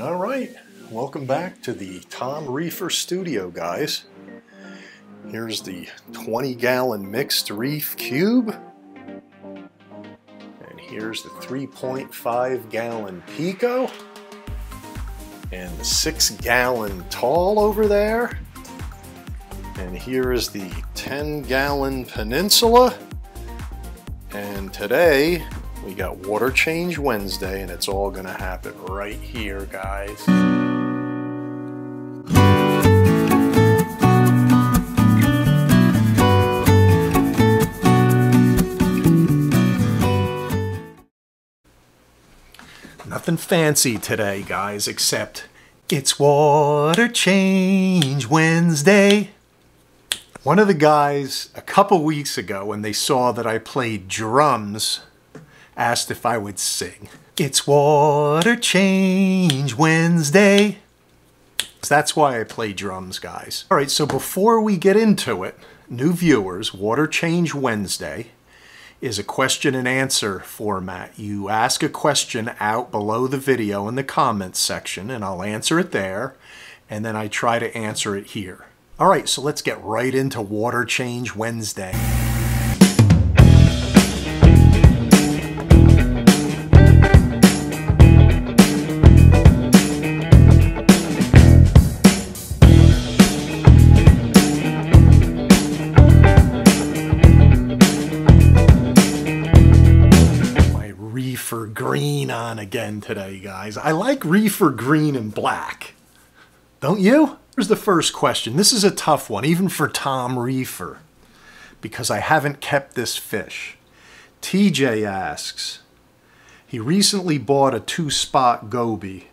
All right, welcome back to the Tom Reefer studio, guys. Here's the 20 gallon mixed reef cube. And here's the 3.5 gallon Pico. And the six gallon tall over there. And here is the 10 gallon Peninsula. And today we got Water Change Wednesday, and it's all gonna happen right here, guys. Nothing fancy today, guys, except it's Water Change Wednesday. One of the guys a couple weeks ago, when they saw that I played drums asked if I would sing. It's Water Change Wednesday. That's why I play drums, guys. All right, so before we get into it, new viewers, Water Change Wednesday is a question and answer format. You ask a question out below the video in the comments section, and I'll answer it there, and then I try to answer it here. All right, so let's get right into Water Change Wednesday. Green on again today, guys. I like reefer green and black. Don't you? Here's the first question. This is a tough one, even for Tom Reefer, because I haven't kept this fish. TJ asks, he recently bought a two-spot goby.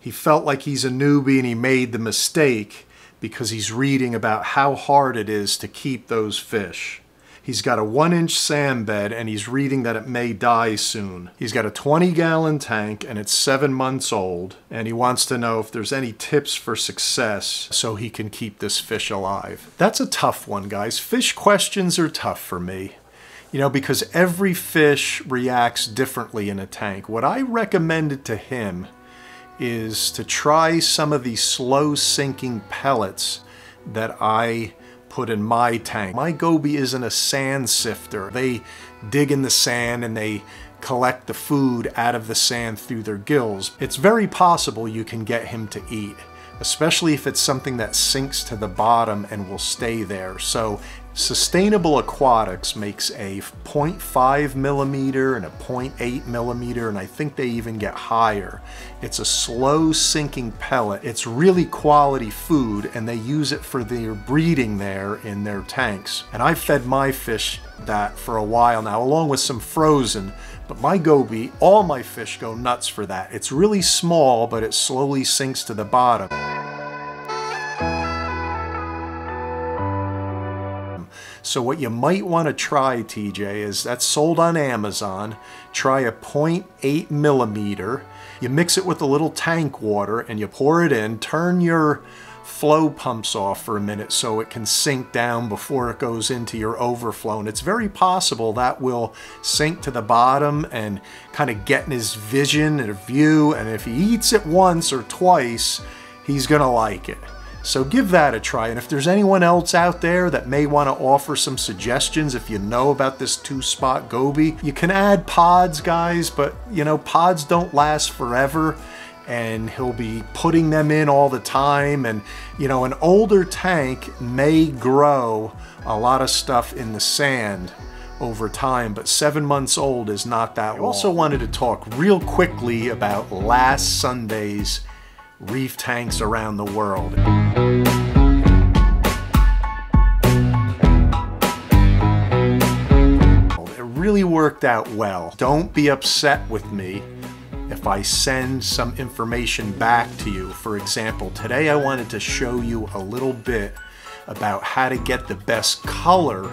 He felt like he's a newbie and he made the mistake because he's reading about how hard it is to keep those fish. He's got a one inch sand bed and he's reading that it may die soon. He's got a 20 gallon tank and it's seven months old. And he wants to know if there's any tips for success so he can keep this fish alive. That's a tough one, guys. Fish questions are tough for me. You know, because every fish reacts differently in a tank. What I recommended to him is to try some of these slow sinking pellets that I put in my tank. My goby isn't a sand sifter. They dig in the sand and they collect the food out of the sand through their gills. It's very possible you can get him to eat, especially if it's something that sinks to the bottom and will stay there. So Sustainable Aquatics makes a 0.5 millimeter and a 0.8 millimeter, and I think they even get higher. It's a slow sinking pellet. It's really quality food, and they use it for their breeding there in their tanks. And I've fed my fish that for a while now, along with some frozen, but my goby, all my fish go nuts for that. It's really small, but it slowly sinks to the bottom. So what you might want to try, TJ, is that's sold on Amazon. Try a 0.8 millimeter. You mix it with a little tank water and you pour it in. Turn your flow pumps off for a minute so it can sink down before it goes into your overflow. And it's very possible that will sink to the bottom and kind of get in his vision and view. And if he eats it once or twice, he's going to like it. So give that a try. And if there's anyone else out there that may want to offer some suggestions, if you know about this two-spot goby, you can add pods, guys, but you know, pods don't last forever and he'll be putting them in all the time. And you know, an older tank may grow a lot of stuff in the sand over time, but seven months old is not that I also wanted to talk real quickly about last Sunday's reef tanks around the world. It really worked out well. Don't be upset with me if I send some information back to you. For example, today I wanted to show you a little bit about how to get the best color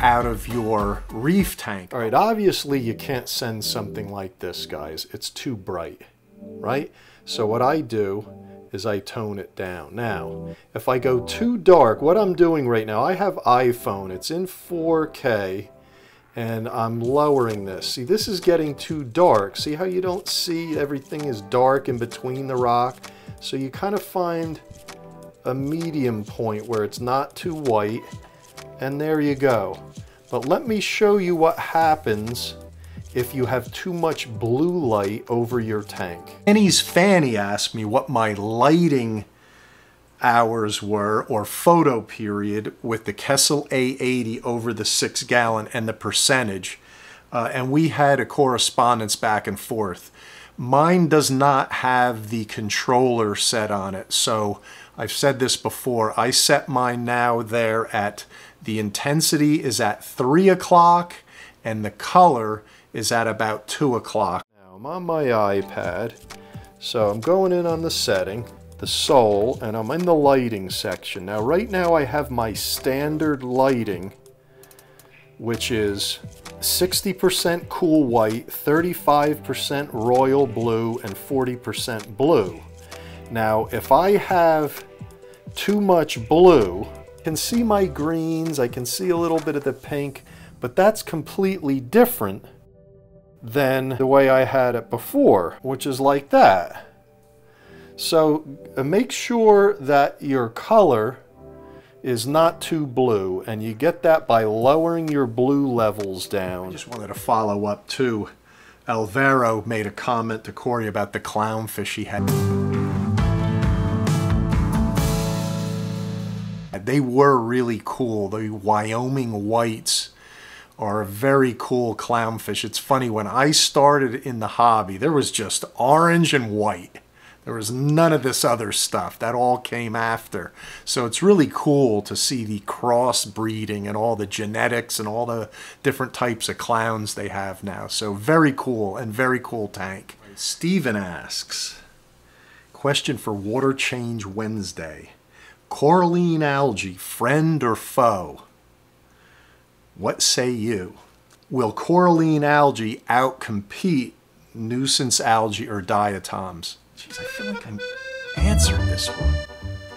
out of your reef tank. All right, obviously you can't send something like this, guys. It's too bright, right? So what I do is I tone it down. Now, if I go too dark, what I'm doing right now, I have iPhone, it's in 4K, and I'm lowering this. See, this is getting too dark. See how you don't see everything is dark in between the rock? So you kind of find a medium point where it's not too white, and there you go. But let me show you what happens if you have too much blue light over your tank. Annie's Fanny asked me what my lighting hours were or photo period with the Kessil A80 over the six gallon and the percentage. Uh, and we had a correspondence back and forth. Mine does not have the controller set on it. So I've said this before. I set mine now there at the intensity is at three o'clock and the color is at about two o'clock. Now I'm on my iPad. So I'm going in on the setting the Sol, and I'm in the lighting section. Now right now I have my standard lighting, which is 60% cool white, 35% royal blue, and 40% blue. Now if I have too much blue, can see my greens, I can see a little bit of the pink, but that's completely different than the way I had it before, which is like that. So uh, make sure that your color is not too blue and you get that by lowering your blue levels down. I just wanted to follow up too. Alvaro made a comment to Corey about the clownfish he had. They were really cool. The Wyoming whites are a very cool clownfish. It's funny, when I started in the hobby, there was just orange and white. There was none of this other stuff. That all came after. So it's really cool to see the crossbreeding and all the genetics and all the different types of clowns they have now. So very cool and very cool tank. Steven asks, question for Water Change Wednesday. Coralline algae, friend or foe? What say you? Will coralline algae outcompete nuisance algae or diatoms? Jeez, I feel like I answered this one.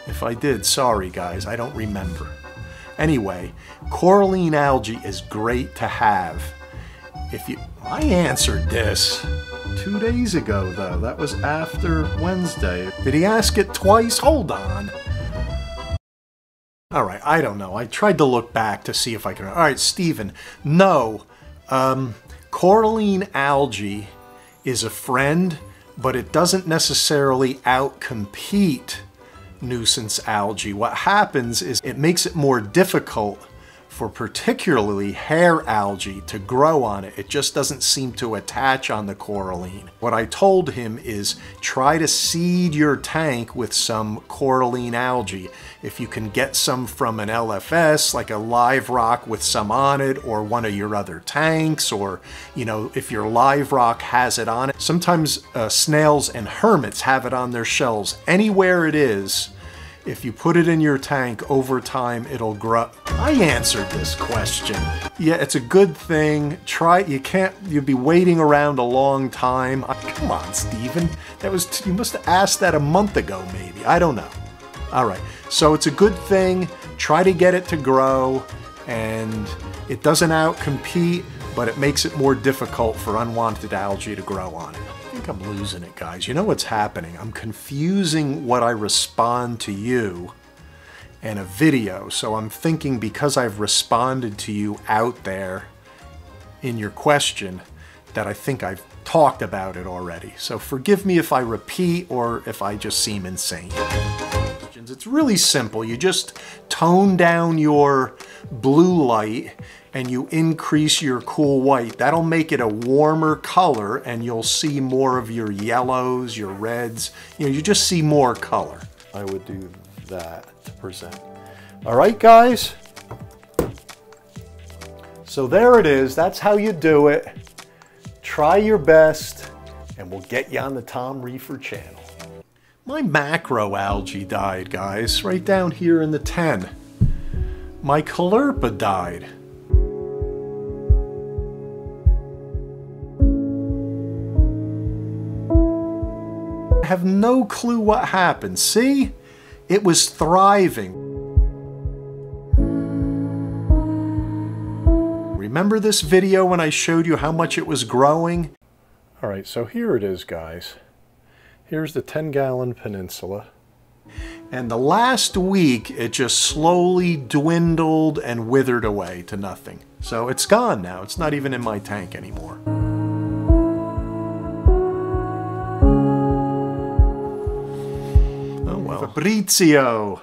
If I did, sorry guys, I don't remember. Anyway, coralline algae is great to have. If you, I answered this two days ago though. That was after Wednesday. Did he ask it twice? Hold on. All right, I don't know. I tried to look back to see if I can. All right, Stephen. No, um, coralline algae is a friend but it doesn't necessarily outcompete nuisance algae. What happens is it makes it more difficult for particularly hair algae to grow on it. It just doesn't seem to attach on the coralline. What I told him is try to seed your tank with some coralline algae. If you can get some from an LFS, like a live rock with some on it, or one of your other tanks, or, you know, if your live rock has it on it. Sometimes uh, snails and hermits have it on their shells. Anywhere it is, if you put it in your tank over time, it'll grow. I answered this question. Yeah, it's a good thing. Try You can't, you'd be waiting around a long time. Come on, Steven. That was, you must have asked that a month ago, maybe. I don't know. All right. So it's a good thing. Try to get it to grow and it doesn't outcompete, but it makes it more difficult for unwanted algae to grow on it. I'm losing it, guys. You know what's happening? I'm confusing what I respond to you in a video. So I'm thinking because I've responded to you out there in your question that I think I've talked about it already. So forgive me if I repeat or if I just seem insane. It's really simple. You just tone down your blue light and you increase your cool white, that'll make it a warmer color and you'll see more of your yellows, your reds. You know, you just see more color. I would do that to present. All right, guys. So there it is. That's how you do it. Try your best and we'll get you on the Tom Reefer channel. My macro algae died, guys, right down here in the 10. My caulerpa died. Have no clue what happened. See? It was thriving. Remember this video when I showed you how much it was growing? All right, so here it is, guys. Here's the 10 gallon peninsula. And the last week, it just slowly dwindled and withered away to nothing. So it's gone now. It's not even in my tank anymore. Well. Fabrizio!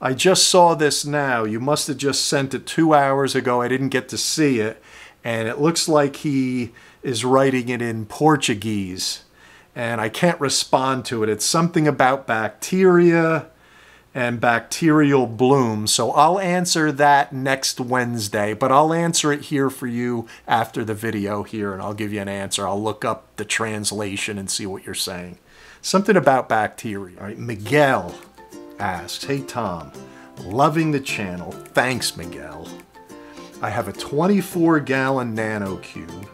I just saw this now. You must have just sent it two hours ago. I didn't get to see it. And it looks like he is writing it in Portuguese and I can't respond to it. It's something about bacteria and bacterial bloom. So I'll answer that next Wednesday, but I'll answer it here for you after the video here and I'll give you an answer. I'll look up the translation and see what you're saying. Something about bacteria. All right, Miguel asks, Hey Tom, loving the channel. Thanks, Miguel. I have a 24 gallon nanocube,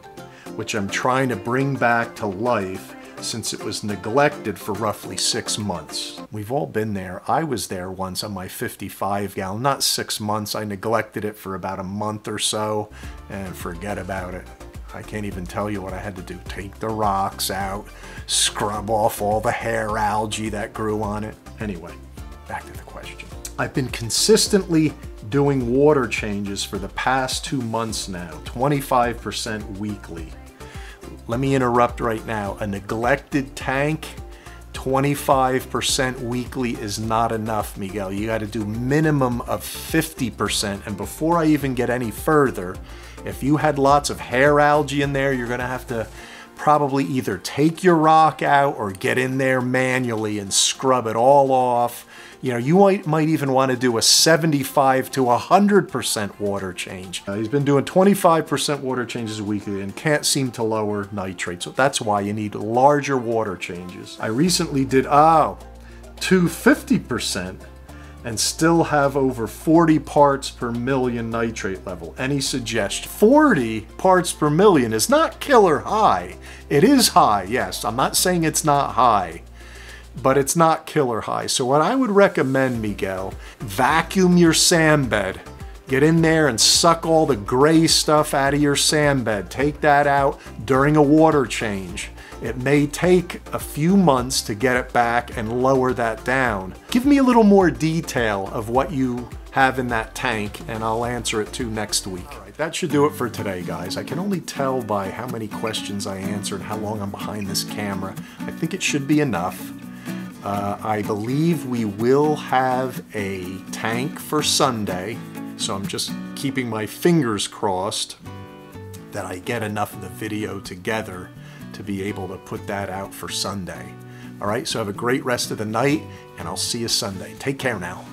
which I'm trying to bring back to life since it was neglected for roughly six months. We've all been there. I was there once on my 55 gallon, not six months. I neglected it for about a month or so and forget about it. I can't even tell you what I had to do. Take the rocks out, scrub off all the hair algae that grew on it. Anyway, back to the question. I've been consistently doing water changes for the past two months now, 25% weekly. Let me interrupt right now. A neglected tank, 25% weekly is not enough, Miguel. You got to do minimum of 50%. And before I even get any further, if you had lots of hair algae in there, you're going to have to probably either take your rock out or get in there manually and scrub it all off you know, you might, might even want to do a 75 to 100% water change. Uh, he's been doing 25% water changes weekly and can't seem to lower nitrate. So that's why you need larger water changes. I recently did, oh, 250% and still have over 40 parts per million nitrate level. Any suggestion? 40 parts per million is not killer high. It is high, yes. I'm not saying it's not high but it's not killer high. So what I would recommend, Miguel, vacuum your sand bed. Get in there and suck all the gray stuff out of your sand bed. Take that out during a water change. It may take a few months to get it back and lower that down. Give me a little more detail of what you have in that tank and I'll answer it too next week. That should do it for today, guys. I can only tell by how many questions I answered, how long I'm behind this camera. I think it should be enough. Uh, I believe we will have a tank for Sunday, so I'm just keeping my fingers crossed that I get enough of the video together to be able to put that out for Sunday. All right, so have a great rest of the night, and I'll see you Sunday. Take care now.